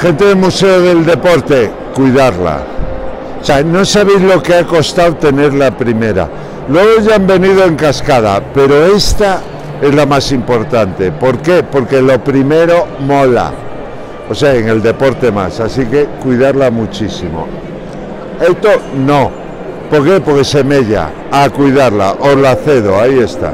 Gente del Museo del Deporte, cuidarla. O sea, no sabéis lo que ha costado tener la primera. Luego ya han venido en cascada, pero esta es la más importante. ¿Por qué? Porque lo primero mola. O sea, en el deporte más. Así que cuidarla muchísimo. Esto no. ¿Por qué? Porque se mella. A cuidarla. Os la cedo. Ahí está.